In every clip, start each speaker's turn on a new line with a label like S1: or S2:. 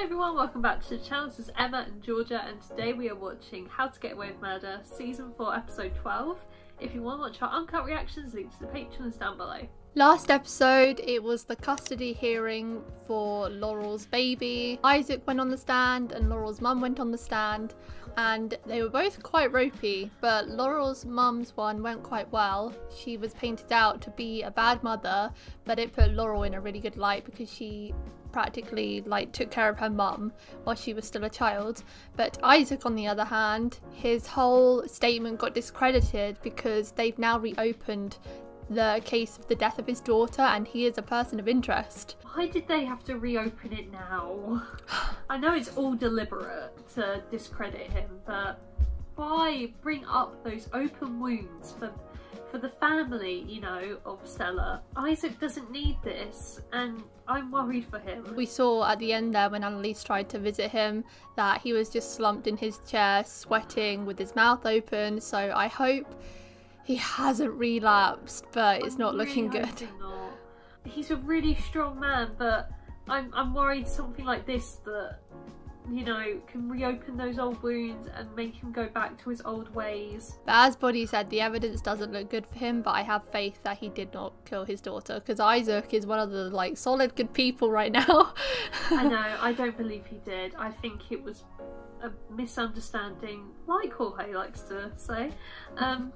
S1: Hi everyone, welcome back to the channel. This is Emma and Georgia and today we are watching How to Get Away with Murder Season 4 Episode 12. If you want to watch our uncut reactions, links to the Patreon is down below.
S2: Last episode, it was the custody hearing for Laurel's baby. Isaac went on the stand and Laurel's mum went on the stand, and they were both quite ropey. But Laurel's mum's one went quite well. She was painted out to be a bad mother, but it put Laurel in a really good light because she practically like took care of her mum while she was still a child but isaac on the other hand his whole statement got discredited because they've now reopened the case of the death of his daughter and he is a person of interest.
S1: Why did they have to reopen it now? I know it's all deliberate to discredit him, but why bring up those open wounds for for the family, you know, of Stella. Isaac doesn't need this, and I'm worried for him.
S2: We saw at the end there when Annalise tried to visit him that he was just slumped in his chair, sweating with his mouth open. So I hope he hasn't relapsed, but it's
S1: I'm
S2: not
S1: really
S2: looking good.
S1: Not. He's a really strong man, but I'm I'm worried something like this that you know can reopen those old wounds and make him go back to his old ways.
S2: But as Body said, the evidence doesn't look good for him, but I have faith that he did not kill his daughter because Isaac is one of the like solid good people right now.
S1: I know. I don't believe he did. I think it was a misunderstanding, like Jorge likes to say. Um,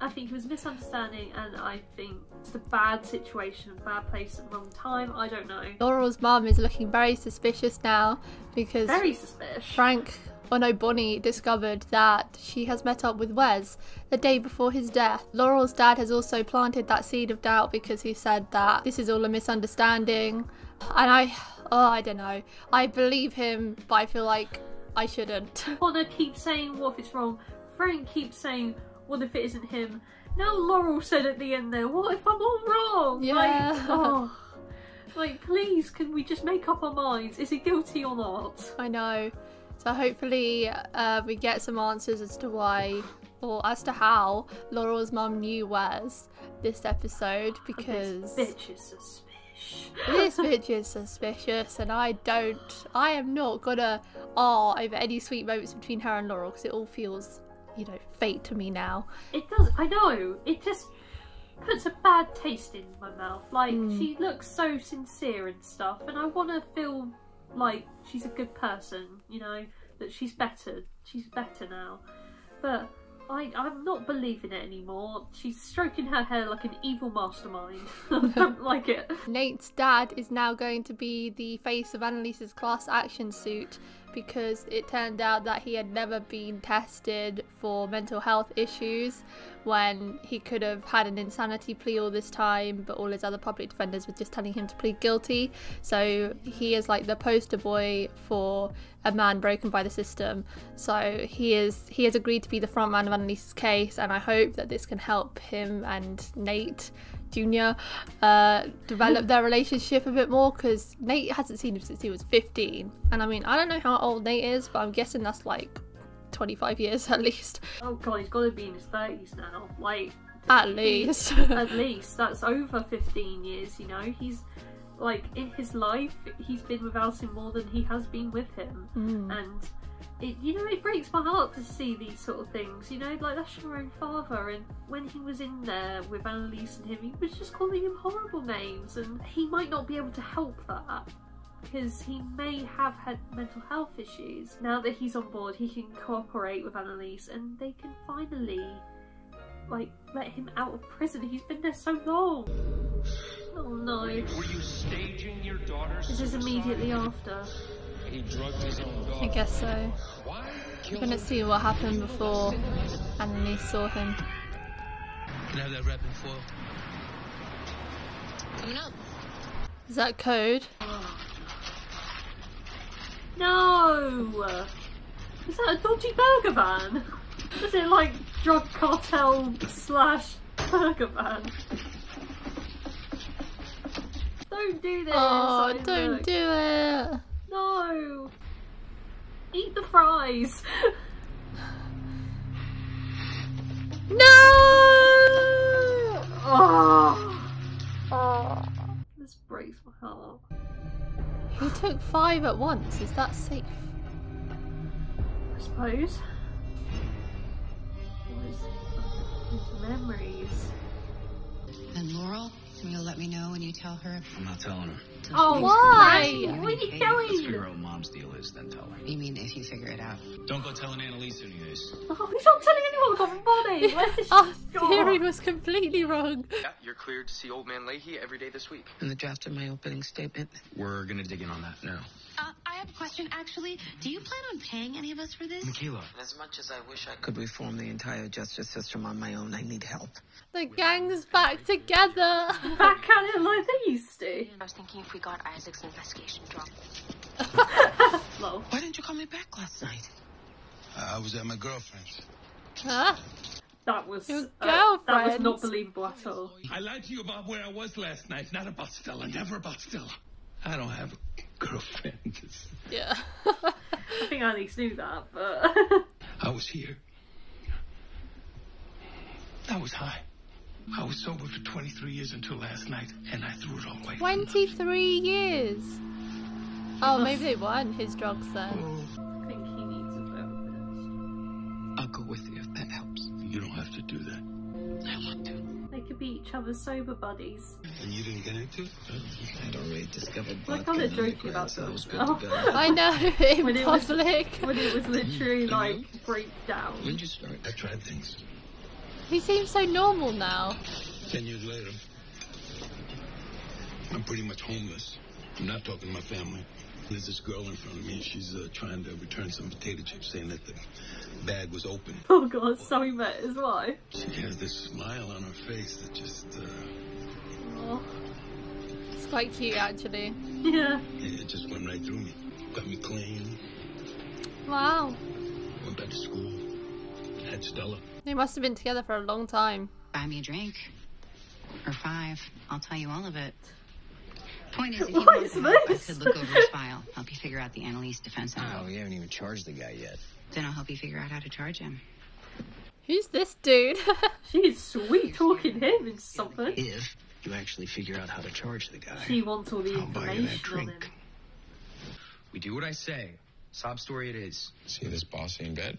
S1: I think it was misunderstanding, and I think it's a bad situation, bad place at the wrong time. I don't know.
S2: Laurel's mum is looking very suspicious now because
S1: very suspicious.
S2: Frank, oh no, Bonnie discovered that she has met up with Wes the day before his death. Laurel's dad has also planted that seed of doubt because he said that this is all a misunderstanding, and I, oh, I don't know. I believe him, but I feel like I shouldn't.
S1: Connor keeps saying, "What if it's wrong?" Frank keeps saying what if it isn't him? Now Laurel said at the end there, what if I'm all wrong?
S2: Yeah.
S1: Like, oh, like please, can we just make up our minds? Is he guilty or not?
S2: I know. So hopefully uh, we get some answers as to why or as to how Laurel's mum knew Wes this episode because
S1: this bitch is suspicious.
S2: this bitch is suspicious and I don't I am not gonna ah over any sweet moments between her and Laurel because it all feels you know, fate to me now.
S1: It does, I know, it just puts a bad taste in my mouth. Like, mm. she looks so sincere and stuff, and I want to feel like she's a good person, you know, that she's better, she's better now. But I, I'm not believing it anymore. She's stroking her hair like an evil mastermind. I don't like it.
S2: Nate's dad is now going to be the face of Annalise's class action suit because it turned out that he had never been tested for mental health issues when he could have had an insanity plea all this time, but all his other public defenders were just telling him to plead guilty. So he is like the poster boy for a man broken by the system. So he is he has agreed to be the front man of Annalise's case, and I hope that this can help him and Nate Jr. Uh, develop their relationship a bit more because Nate hasn't seen him since he was 15. And I mean, I don't know how old Nate is, but I'm guessing that's like 25 years at least.
S1: Oh god, he's got to be in his 30s now. Like,
S2: at least.
S1: at least. That's over 15 years, you know? He's like in his life, he's been without him more than he has been with him. Mm. And it, you know, it breaks my heart to see these sort of things. You know, like that's your own father, and when he was in there with Annalise and him, he was just calling him horrible names, and he might not be able to help that because he may have had mental health issues. Now that he's on board, he can cooperate with Annalise, and they can finally like let him out of prison. He's been there so long. Oh no. Were you staging your daughter's This is immediately after.
S2: He drugged his own dog. I guess so. We're gonna see what happened before Annalise saw him. Can I have that wrapping foil? Coming up. Is that code?
S1: No! Is that a dodgy burger van? Is it like drug cartel slash burger van? Don't do this!
S2: Oh, don't do it!
S1: No! Eat the fries!
S2: no!
S1: Oh. oh. This breaks my heart.
S2: He took five at once. Is that safe?
S1: I suppose. His memories?
S3: And Laurel, you'll let me know when you tell her.
S4: I'm not telling her.
S1: Oh,
S2: Why?
S1: Frank, What are you
S3: Hey,
S4: Let's figure
S1: doing?
S4: out mom's deal is, then tell her.
S3: You mean if you figure it out?
S4: Don't go telling Annalise any of this.
S1: Oh, he's not telling anyone about my body. Where's this?
S2: Our
S1: Oh.
S2: theory was completely wrong.
S5: Yeah, you're cleared to see Old Man Lahey every day this week.
S3: In the draft of my opening statement.
S4: We're gonna dig in on that now.
S6: Uh, I have a question, actually. Do you plan on paying any of us for this?
S4: Michaela.
S3: As much as I wish I could reform the entire justice system on my own, I need help.
S2: The gang's back together.
S1: Back at it like they used to.
S6: I was thinking if we got Isaac's investigation dropped.
S1: Lol.
S3: Why didn't you call me back last night?
S7: I was at my girlfriend's.
S2: Huh?
S1: That was
S2: Your
S1: uh, that was not believable at all.
S7: I lied to you about where I was last night, not about Stella, never about Stella. I don't have a girlfriend.
S2: Yeah.
S1: I think Alice knew that, but
S7: I was here. I was high. I was sober for 23 years until last night, and I threw it all away.
S2: 23 years. Oh, maybe they weren't his drugs then. Oh.
S1: I think he needs a therapist.
S3: I'll go with you
S1: They could be each other's sober buddies.
S7: And you didn't get into it?
S3: I'd already discovered
S1: Like,
S3: vodka
S1: I'm not
S3: and
S1: joking about
S3: so I
S1: that
S3: was
S1: as
S3: good
S1: well.
S3: to go.
S2: I know, in
S1: When it was-
S2: public.
S1: When it was literally like breakdown.
S3: When did you start?
S7: I tried things.
S2: He seems so normal now.
S7: Ten years later, I'm pretty much homeless. I'm not talking to my family. There's this girl in front of me. She's uh, trying to return some potato chips, saying that the bag was open.
S1: Oh god, so he met his wife.
S7: She has this smile on her face that just, uh,
S1: Oh,
S2: It's quite cute, actually.
S1: yeah.
S7: it just went right through me. Got me clean.
S2: Wow.
S7: Went back to school. Had Stella.
S2: They must have been together for a long time.
S3: Buy me a drink. Or five. I'll tell you all of it. Point is, if you
S1: What
S3: want
S1: is
S3: to help, I
S1: this?
S3: could look over his file, help you figure out the Annalise defense
S4: Oh,
S3: angle.
S4: we haven't even charged the guy yet.
S3: Then I'll help you figure out how to charge him.
S2: Who's this dude?
S1: She is sweet talking him in something.
S4: If you actually figure out how to charge the guy.
S1: She wants all the
S4: I'll buy you that
S1: information on him.
S4: drink.
S5: We do what I say. Sob story it is.
S7: See this boss ain't bad.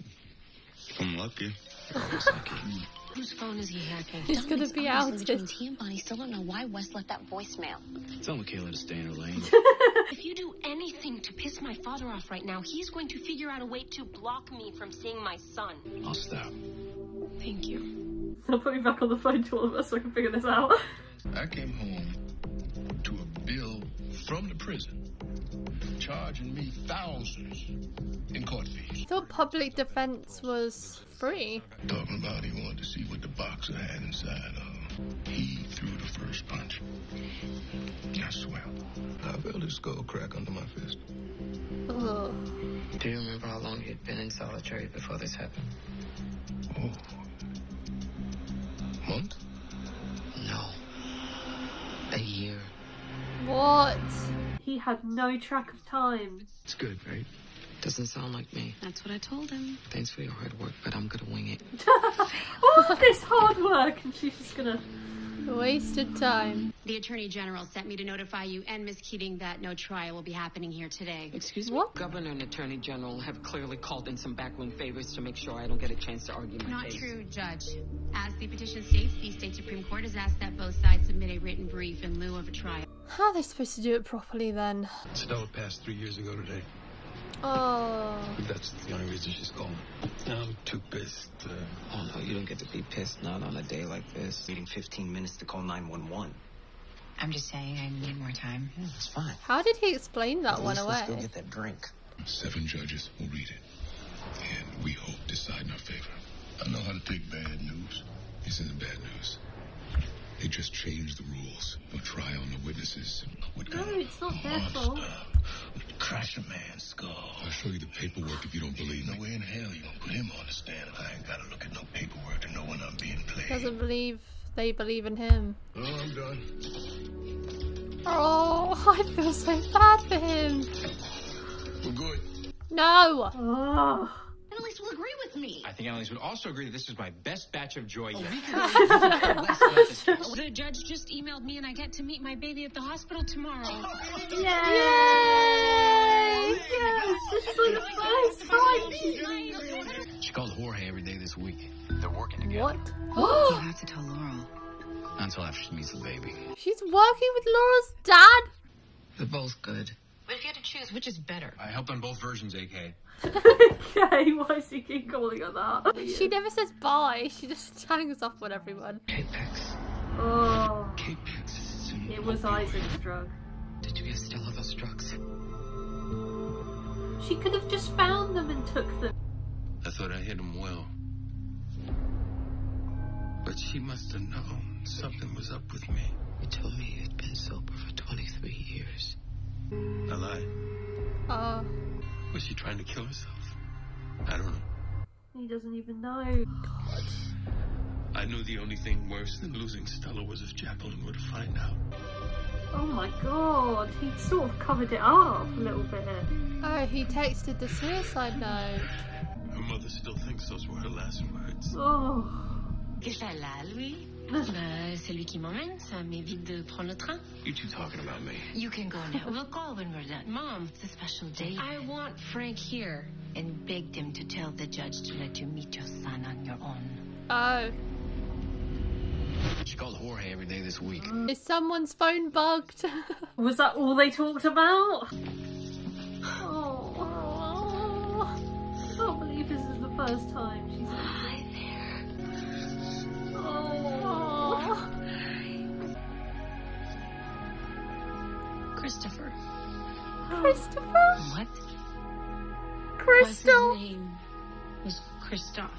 S7: I'm lucky.
S6: Whose phone is he hacking?
S2: He's gonna be
S6: Dominic's
S2: outed.
S6: Between and Bonnie still don't know why Wes left that voicemail.
S4: Tell Michaela to stay in her lane.
S6: If you do anything to piss my father off right now, he's going to figure out a way to block me from seeing my son.
S4: I'll stop.
S6: Thank you.
S1: So put me back on the phone to all of us so I can figure this out.
S7: I came home to a bill from the prison charging me thousands in court fees.
S2: thought public defense was free.
S7: Talking about he wanted to see what the boxer had inside of him. He threw the first punch. I swear. I felt his skull crack under my fist.
S2: Ugh.
S3: Do you remember how long he'd been in solitary before this happened?
S7: Oh. Month?
S2: What?
S1: He had no track of time.
S3: It's good, right? Doesn't sound like me.
S6: That's what I told him.
S3: Thanks for your hard work, but I'm gonna wing it.
S1: All this hard work, and she's just gonna.
S2: Wasted time.
S6: The Attorney General sent me to notify you and Miss Keating that no trial will be happening here today.
S3: Excuse
S2: me? What?
S3: Governor and Attorney General have clearly called in some backroom favors to make sure I don't get a chance to argue my
S6: Not
S3: case.
S6: Not true, Judge. As the petition states, the state Supreme Court has asked that both sides submit a written brief in lieu of a trial.
S2: How are they supposed to do it properly then?
S7: Stella passed three years ago today.
S2: Oh.
S7: That's the only reason she's calling. I'm too pissed. Uh,
S3: Oh no, you don't get to be pissed not on a day like this.
S4: Waiting 15 minutes to call 911.
S3: I'm just saying I need more time.
S4: Yeah, that's fine.
S2: How did he explain that
S4: At
S2: one
S4: least let's go get that drink.
S7: seven judges will read it. And we hope decide in our favor. I know how to take bad news. This isn't bad news. They just changed the rules. No trial, no witnesses. What
S1: No,
S7: kind of
S1: it's not their
S7: monster
S1: fault.
S7: would Crash a man's skull. I'll show you the paperwork if you don't believe me. No way in hell you gonna put him on the stand if I ain't gotta look at no paperwork to know when I'm being played.
S2: Doesn't believe they believe in him.
S7: Oh, I'm done.
S2: Oh, I feel so bad for him.
S7: We're good.
S2: No.
S1: Oh.
S6: Annalise will agree with
S3: with me.
S5: I think Annalise would also agree that this is my best batch of joy yet.
S6: The judge just emailed me and I get to meet my baby at the hospital tomorrow.
S1: Yay! Yes, this is like the first time she's.
S4: She called Jorge every day this week. They're working together.
S2: What?
S3: You have to tell Laurel.
S4: Until after she meets the baby.
S2: She's working with Laurel's dad?
S3: They're both good. But if you had to choose, which is better?
S5: I helped on both versions, AK.
S1: okay, why does he keep calling her that?
S2: She never says bye. She just hangs up on everyone.
S7: Apex.
S1: Oh,
S7: Apex is
S1: it was Isaac's drug.
S3: Did you get Stella those drugs?
S1: She could have just found them and took them.
S7: I thought I hit him well. But she must have known something was up with me.
S3: You told me you'd been sober for 23 years.
S7: I lied.
S2: Oh.
S7: Was she trying to kill herself? I don't know.
S1: He doesn't even know.
S7: I knew the only thing worse than losing Stella was if Jacqueline were to find out.
S1: Oh my god, he sort of covered it up a little bit.
S2: Oh, he texted the suicide note.
S7: Her mother still thinks those were her last words.
S1: Oh.
S6: Qu'est-ce qu'elle a, lui? Bah, c'est lui qui m'emmène, ça m'évite de prendre le train.
S7: You two talking about me?
S3: You can go now.
S6: We'll call when we're done. Mom,
S3: It's a special day.
S6: I want Frank here.
S3: and begged him to tell the judge to let you meet your son on your own.
S2: Oh.
S4: She called Jorge every day this week. Mm.
S2: Is someone's phone bugged?
S1: Was that all they talked about? Oh,
S2: oh, oh.
S1: I can't believe this is the first time she's. Hi there. Oh.
S6: Christopher.
S2: Christopher?
S3: What?
S2: Crystal?
S6: What's his name? Was Christophe.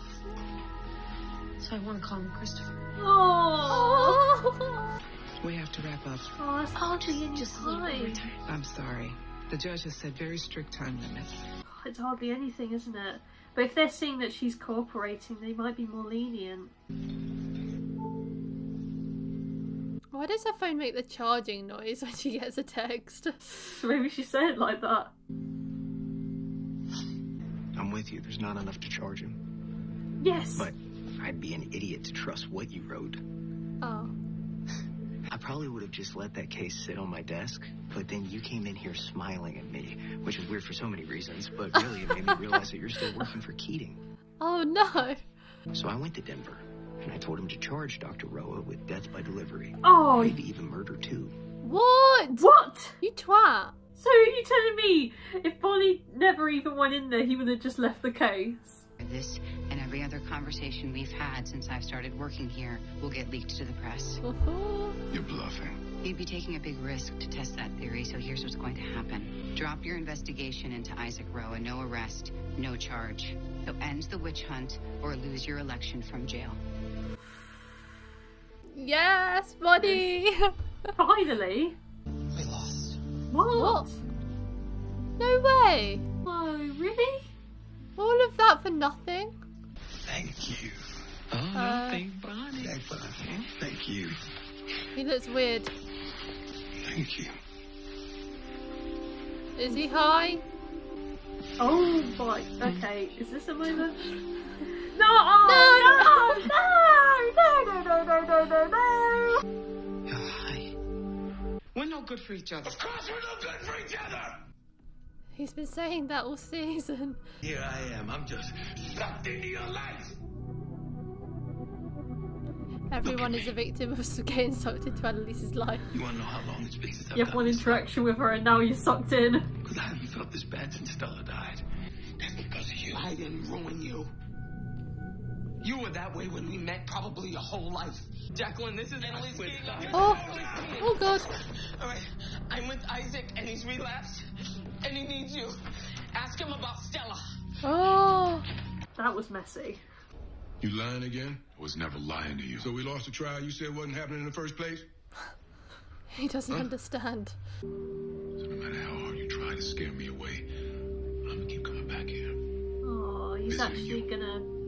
S6: So I want to call him Christopher.
S1: Oh.
S8: We have to wrap up.
S1: Oh, that's hardly any
S6: Just a little bit more
S1: time.
S6: time.
S8: I'm sorry. The judge has set very strict time limits.
S1: It's hardly anything, isn't it? But if they're seeing that she's cooperating, they might be more lenient.
S2: Why does her phone make the charging noise when she gets a text?
S1: Maybe she said it like that.
S4: I'm with you. There's not enough to charge him.
S1: Yes.
S4: But I'd be an idiot to trust what you wrote.
S2: Oh.
S4: I probably would have just let that case sit on my desk, but then you came in here smiling at me, which is weird for so many reasons, but really it made me realize that you're still working for Keating.
S2: Oh no.
S4: So I went to Denver, and I told him to charge Dr. Roa with death by delivery.
S1: Oh,
S4: Maybe even murder too.
S2: What?
S1: what?
S2: You twat.
S1: So are you telling me if Bonnie never even went in there, he would have just left the case?
S3: This and every other conversation we've had since I've started working here will get leaked to the press. Uh-huh.
S7: You're bluffing.
S3: You'd be taking a big risk to test that theory, so here's what's going to happen. Drop your investigation into Isaac Roa. No arrest, no charge. So end the witch hunt or lose your election from jail.
S2: Yes, buddy.
S1: Finally.
S3: We lost.
S1: What?
S2: What? no way.
S1: Oh, really?
S2: All of that for nothing?
S7: Thank you.
S8: Oh,
S2: Uh,
S8: thank Bonnie.
S7: Thank you. Thank you.
S2: He looks weird.
S7: Thank you.
S2: Is he high?
S1: Oh, boy. Okay, is this a moment? No! Oh, no! No! No! No! No! No! No! No!
S8: You're high. We're not good for each other.
S7: Of course we're no good for each other!
S2: He's been saying that all season.
S7: Here I am. I'm just sucked into your life.
S2: Everyone is a victim of getting sucked into Annalise's life.
S7: You wanna know how long it's been since I've
S1: You have one interaction with her and now you're sucked in.
S7: Because I haven't felt this bad since Stella died. That's because of you.
S8: I didn't ruin you. You were that way when we met, probably your whole life. Jacqueline, this is Emily's Annalise.
S2: Oh, oh, oh, oh god.
S8: All right, I'm with Isaac, and he's relapsed, and he needs you. Ask him about Stella.
S2: Oh.
S1: That was messy.
S7: You lying again? I was never lying to you. So we lost the trial you said wasn't happening in the first place?
S2: He doesn't understand.
S7: So no matter how hard you try to scare me away, I'm gonna keep coming back here.
S1: Oh, he's
S7: Missing
S1: actually
S7: you.
S1: gonna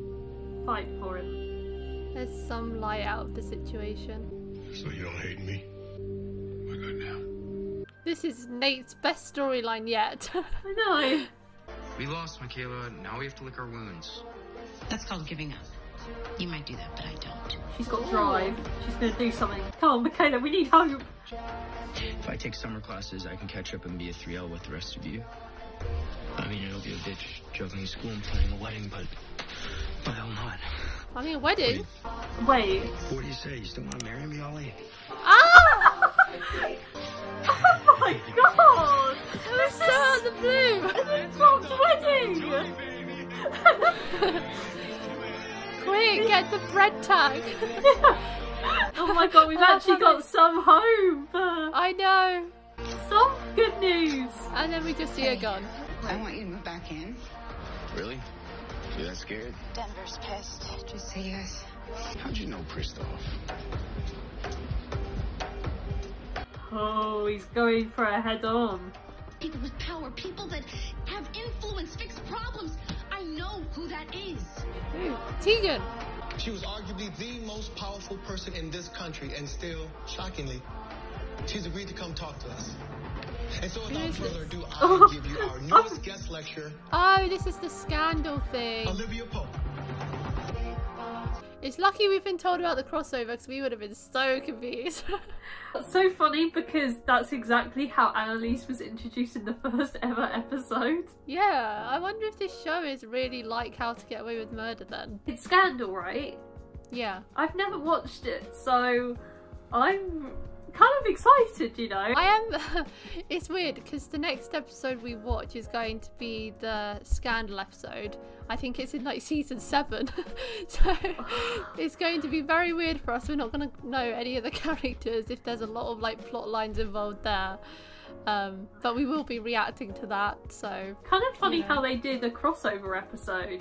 S1: fight for him.
S2: There's some light out of the situation.
S7: So you don't hate me? Oh We're good now.
S2: This is Nate's best storyline yet.
S1: I know.
S5: We lost, Michaela. Now we have to lick our wounds.
S3: That's called giving up. You might do that, but I don't.
S1: She's got drive. She's gonna do something. Come on, Michaela, we need hope.
S5: If I take summer classes, I can catch up and be a 3L with the rest of you. I mean, it'll be a bitch juggling school and planning a wedding, but why the hell not?
S2: I mean, a wedding.
S1: Wait.
S4: What do you say? You still want to marry me, Ollie?
S2: Ah!
S1: Oh my god!
S2: It was so out of the blue.
S1: It's Rob's wedding!
S2: Quick, get the bread tag.
S1: oh my god, we've actually got some hope!
S2: I know.
S1: Some good news!
S2: And then we just see her gone.
S3: I want you to move back in.
S7: Really? You that scared?
S3: Denver's pissed. Just say yes.
S7: How'd you know Christophe?
S1: Oh, he's going for a head on.
S6: People with power, people that have influence, fix problems. I know who that is.
S2: Ooh, Tegan.
S9: She was arguably the most powerful person in this country, and still, shockingly, she's agreed to come talk to us. And so, without
S2: is
S9: further
S2: this?
S9: ado,
S1: Oh.
S9: I'll give you our newest guest lecturer,
S2: Oh, this is the scandal thing.
S9: Olivia Pope.
S2: It's lucky we've been told about the crossover because we would have been so confused.
S1: That's so funny because that's exactly how Annalise was introduced in the first ever episode.
S2: yeah, I wonder if this show is really like How to Get Away with Murder then.
S1: It's Scandal, right?
S2: Yeah.
S1: I've never watched it, so I'm kind of excited, you know?
S2: I am. it's weird because the next episode we watch is going to be the scandal episode. I think it's in like season seven, so it's going to be very weird for us. We're not going to know any of the characters if there's a lot of like plot lines involved there. Um, but we will be reacting to that. So
S1: Kind of funny how they did a crossover episode.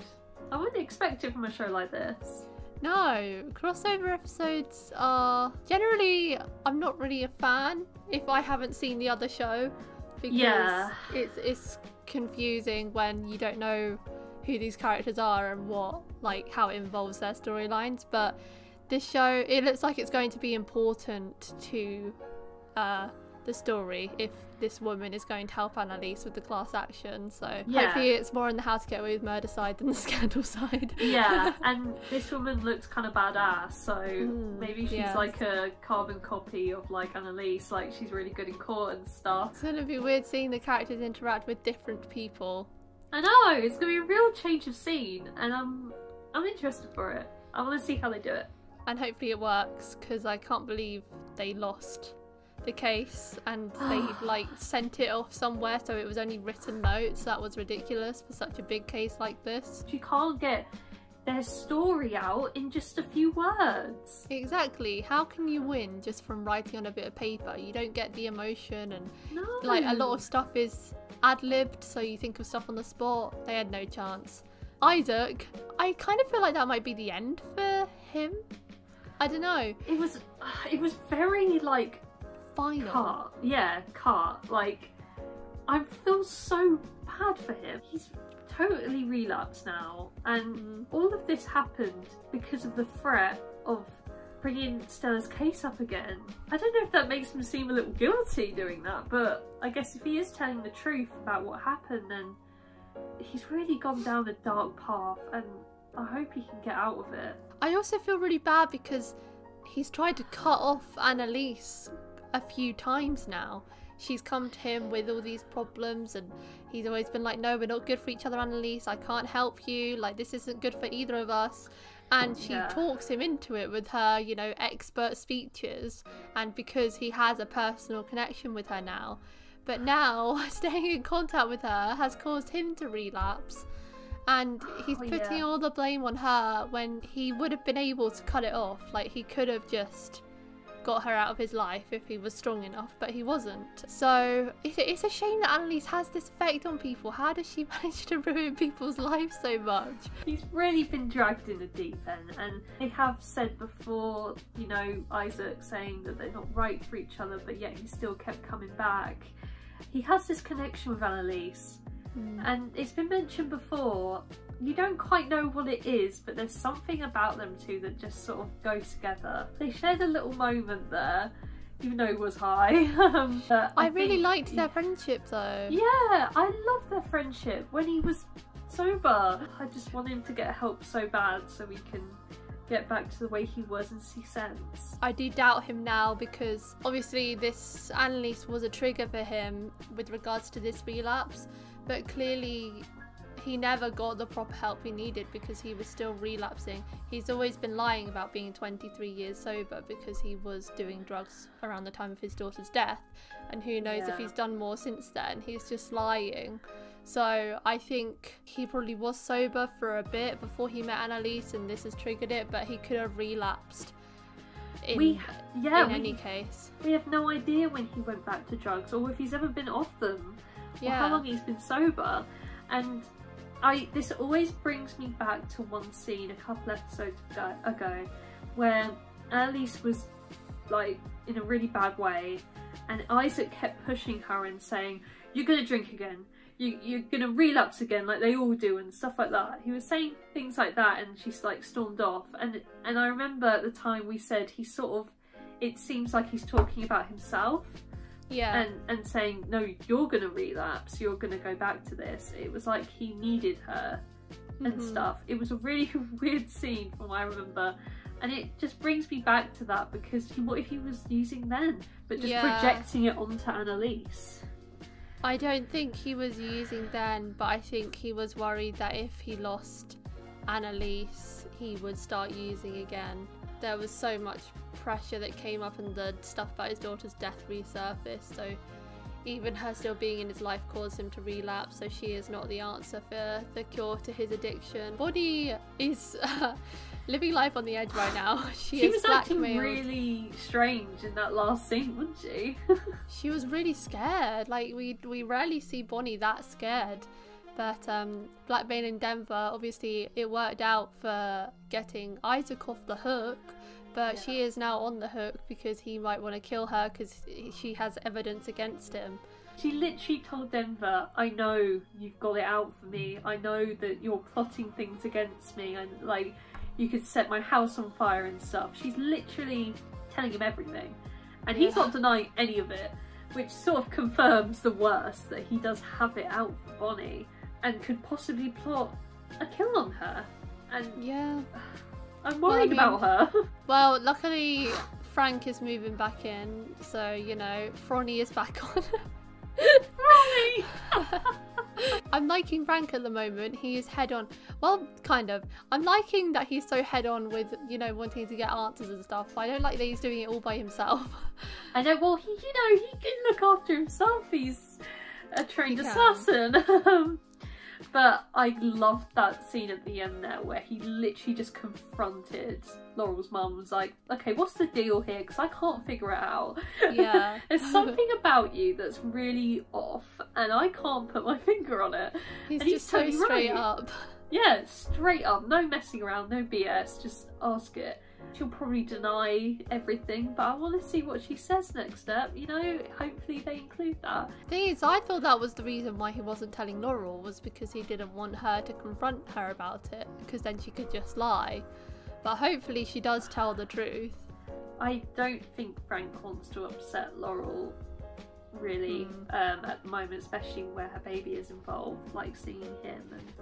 S1: I wouldn't expect it from a show like this.
S2: No crossover episodes are generally I'm not really a fan if I haven't seen the other show because
S1: Yeah.
S2: it's it's confusing when you don't know who these characters are and what like how it involves their storylines but this show it looks like it's going to be important to uh the story if this woman is going to help Annalise with the class action so
S1: Yeah.
S2: hopefully it's more on the how to get away with murder side than the scandal side
S1: Yeah, and this woman looks kind of badass, so
S2: Mm,
S1: maybe she's
S2: yes.
S1: like a carbon copy of like Annalise, like she's really good in court and stuff.
S2: It's gonna be weird seeing the characters interact with different people.
S1: I know, it's gonna be a real change of scene, and I'm I'm interested for it. I want to see how they do it.
S2: And hopefully it works, because I can't believe they lost the case and they like sent it off somewhere so it was only written notes. That was ridiculous for such a big case like this.
S1: You can't get their story out in just a few words.
S2: Exactly. How can you win just from writing on a bit of paper? You don't get the emotion and
S1: No.
S2: like a lot of stuff is ad libbed, so you think of stuff on the spot. They had no chance. Isaac, I kind of feel like that might be the end for him. I don't know.
S1: It was it was very like
S2: Final.
S1: cut. Yeah, cut. Like I feel so bad for him. He's totally relapsed now, and
S2: Mm.
S1: all of this happened because of the threat of bringing Stella's case up again. I don't know if that makes him seem a little guilty doing that, but I guess if he is telling the truth about what happened, then he's really gone down a dark path, and I hope he can get out of it.
S2: I also feel really bad because he's tried to cut off Annalise a few times now. She's come to him with all these problems, and he's always been like, No, we're not good for each other, Annalise. I can't help you. Like, this isn't good for either of us. And she
S1: Yeah.
S2: talks him into it with her, you know, expert speeches. And because he has a personal connection with her now. But now, staying in contact with her has caused him to relapse and he's
S1: Oh,
S2: putting
S1: yeah.
S2: all the blame on her when he would have been able to cut it off. Like he could have just got her out of his life if he was strong enough, but he wasn't. So it's, it's a shame that Annalise has this effect on people. How does she manage to ruin people's lives so much?
S1: He's really been dragged in the deep end, and they have said before, you know, Isaac saying that they're not right for each other, but yet he still kept coming back. He has this connection with Annalise, mm. and it's been mentioned before. You don't quite know what it is, but there's something about them two that just sort of go together. They shared a little moment there, even though it was high. um, but
S2: I, really
S1: think-
S2: liked their friendship though.
S1: yeah, I love their friendship. When he was sober. I just want him to get help so bad so we can get back to the way he was and see sense.
S2: I do doubt him now because obviously this Annalise was a trigger for him with regards to this relapse, but clearly he never got the proper help he needed because he was still relapsing. He's always been lying about being 23 years sober because he was doing drugs around the time of his daughter's death, and who knows
S1: Yeah.
S2: if he's done more since then. He's just lying. So I think he probably was sober for a bit before he met Annalise, and this has triggered it. But he could have relapsed. In,
S1: we, yeah,
S2: in
S1: we,
S2: any case,
S1: we have no idea when he went back to drugs or if he's ever been off them or
S2: Yeah.
S1: how long he's been sober. And I this always brings me back to one scene a couple episodes ago, where Annalise was like in a really bad way and Isaac kept pushing her and saying, You're gonna drink again. You, you're gonna relapse again like they all do and stuff like that. He was saying things like that and she's like stormed off and and I remember at the time we said he sort of it seems like he's talking about himself
S2: yeah.
S1: and and saying no you're gonna relapse you're gonna go back to this it was like he needed her and
S2: Mhm.
S1: stuff it was a really weird scene from what i remember and it just brings me back to that because what if he was using then but just
S2: Yeah.
S1: projecting it onto annalise
S2: I don't think he was using then, but I think he was worried that if he lost Annalise, he would start using again. There was so much pressure that came up, and the stuff about his daughter's death resurfaced. So, even her still being in his life caused him to relapse. So, she is not the answer for the cure to his addiction. Bonnie is uh, living life on the edge right now. She,
S1: she was acting really strange in that last scene wasn't she
S2: She was really scared. Like we we rarely see Bonnie that scared. But um, Black Bane in Denver, obviously, it worked out for getting Isaac off the hook. But she is now on the hook because he might want to kill her because she has evidence against him.
S1: She literally told Denver, I know you've got it out for me. I know that you're plotting things against me and like you could set my house on fire and stuff. She's literally telling him everything. And he's
S2: Yeah.
S1: not denying any of it, which sort of confirms the worst that he does have it out for Bonnie and could possibly plot a kill on her. And
S2: Yeah.
S1: I'm
S2: Well, I
S1: worried
S2: mean-
S1: about her.
S2: Well, luckily Frank is moving back in, so you know Fronny is back on.
S1: Ronnie!
S2: I'm liking Frank at the moment. He is head on. Well, kind of. I'm liking that he's so head on with, you know, wanting to get answers and stuff. I don't like that he's doing it all by himself.
S1: I know, well, he, you know, he can look after himself. He's a trained assassin. But I loved that scene at the end there where he literally just confronted Laurel's mum. Was like, okay, what's the deal here? Because I can't figure it out.
S2: Yeah.
S1: There's something about you that's really off, and I can't put my finger on it.
S2: He's
S1: And he's
S2: just so straight
S1: right.
S2: up.
S1: Yeah, straight up, no messing around, no BS, just ask it. She'll probably deny everything, but I want to see what she says next step. You know, hopefully they include that.
S2: Thing is, I thought that was the reason why he wasn't telling Laurel was because he didn't want her to confront her about it, because then she could just lie. But hopefully she does tell the truth.
S1: I don't think Frank wants to upset Laurel really
S2: Hmm.
S1: um, at the moment, especially where her baby is involved, like seeing him and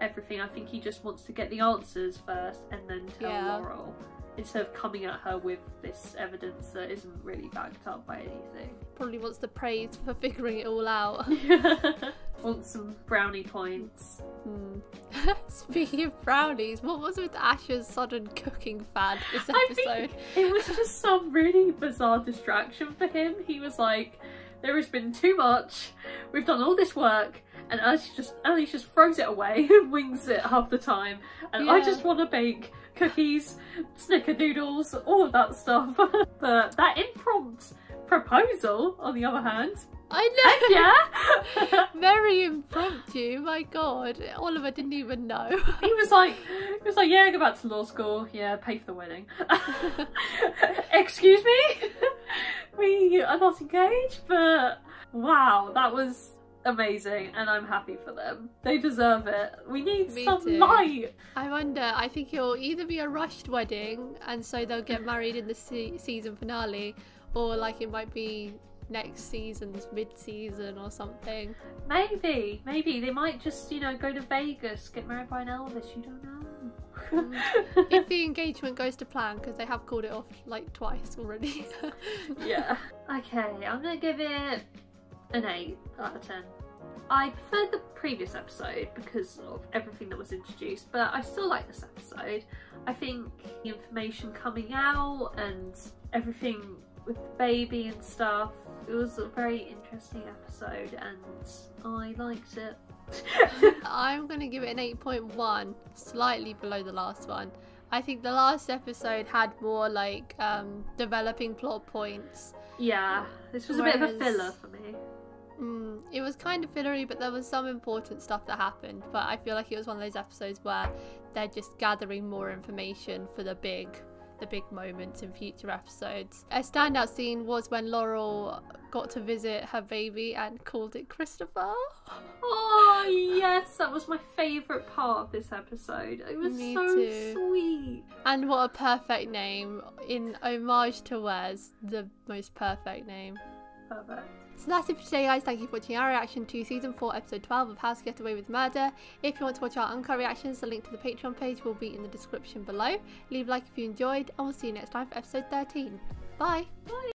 S1: everything. I think he just wants to get the answers first and then tell
S2: Yeah.
S1: Laurel instead of coming at her with this evidence that isn't really backed up by anything.
S2: Probably wants the praise for figuring it all out.
S1: wants some brownie points.
S2: Hmm. Speaking of brownies, what was with Ash's sudden cooking fad this episode?
S1: it was just some really bizarre distraction for him. He was like, "There has been too much. We've done all this work, and Alice just Alice just throws it away and wings it half the time. And I just want to bake cookies, snickerdoodles, all of that stuff. but that impromptu proposal, on the other hand,
S2: I know.
S1: yeah."
S2: Very impromptu. My God, Oliver didn't even know.
S1: He was like, he was like, yeah, go back to law school. Yeah, pay for the wedding. Excuse me, we are not engaged, but wow, that was amazing, and I'm happy for them. They deserve it. We need
S2: Me
S1: some
S2: too.
S1: light.
S2: I wonder. I think it'll either be a rushed wedding, and so they'll get married in the se- season finale, or like it might be next season's mid-season or something.
S1: Maybe, maybe they might just, you know, go to Vegas, get married by an Elvis. You don't know. Mm.
S2: if the engagement goes to plan, because they have called it off like twice already.
S1: yeah. Okay, I'm gonna give it an eight out of ten. I preferred the previous episode because of everything that was introduced, but I still like this episode. I think the information coming out and everything with the baby and stuff, it was a very interesting episode and I liked it.
S2: I'm going to give it an 8.1, slightly below the last one. I think the last episode had more like um, developing plot points.
S1: Yeah, this was Whereas, a bit of a filler for me.
S2: It was kind of fillery, but there was some important stuff that happened. But I feel like it was one of those episodes where they're just gathering more information for the big, the big moments in future episodes. A standout scene was when Laurel got to visit her baby and called it Christopher.
S1: Oh yes, that was my favourite part of this episode. It was Me so too. sweet.
S2: And what a perfect name in homage to Wes, the most perfect name.
S1: Perfect.
S2: So that's it for today guys, thank you for watching our reaction to season 4 episode 12 of How to Get Away with Murder. If you want to watch our uncut reactions, the link to the Patreon page will be in the description below. Leave a like if you enjoyed and we'll see you next time for episode 13. Bye!
S1: Bye!